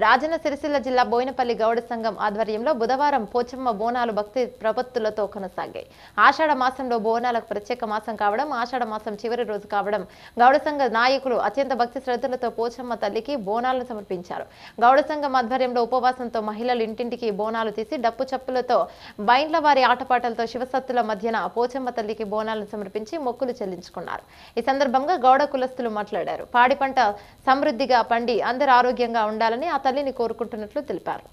రాజన్న సిరిసిల్ల జిల్లా బోయినపల్లి గౌడ సంఘం ఆధ్వర్యంలో బుధవారం పోచమ్మ బోనాలు భక్తి ప్రపత్తులతో కొనసాగాయి. ఆషాఢ మాసంలో బోనాలకు ప్రత్యేక మాసం కావడం ఆషాఢ మాసం చివరి రోజు కావడం గౌడ సంఘ నాయకులు అత్యంత భక్తి శ్రద్ధలతో పోచమ్మ తల్లికి బోనాలను సమర్పించారు. గౌడ సంఘం ఆధ్వర్యంలో ఉపవాసంతో మహిళలు ఇంటింటికి బోనాలు తీసి డప్పు చప్పులతో బైండ్ల వారి ఆటపాటలతో శివసత్తుల మధ్యన పోచమ్మ తల్లికి బోనాలను సమర్పించి మొక్కులు చెల్లించుకున్నారు. ఈ సందర్భంగా గౌడ కులస్తులు మాట్లాడారు. పాడి పంట సమృద్ధిగా పండి అందరు ఆరోగ్యంగా ఉండాలని తల్లిని కోరుకుంటున్నట్లు తెలిపారు